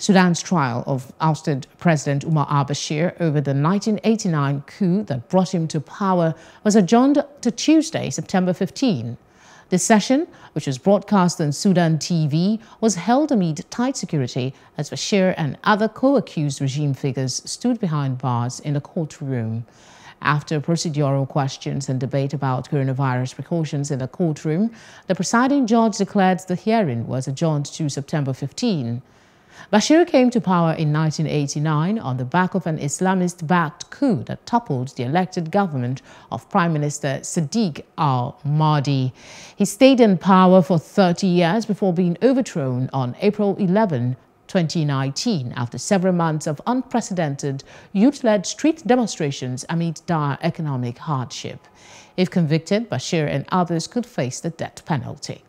Sudan's trial of ousted President Omar al-Bashir over the 1989 coup that brought him to power was adjourned to Tuesday, September 15. The session, which was broadcast on Sudan TV, was held amid tight security as Bashir and other co-accused regime figures stood behind bars in the courtroom. After procedural questions and debate about coronavirus precautions in the courtroom, the presiding judge declared the hearing was adjourned to September 15. Bashir came to power in 1989 on the back of an Islamist-backed coup that toppled the elected government of Prime Minister Sadiq al-Mahdi. He stayed in power for 30 years before being overthrown on April 11, 2019 after several months of unprecedented youth-led street demonstrations amid dire economic hardship. If convicted, Bashir and others could face the death penalty.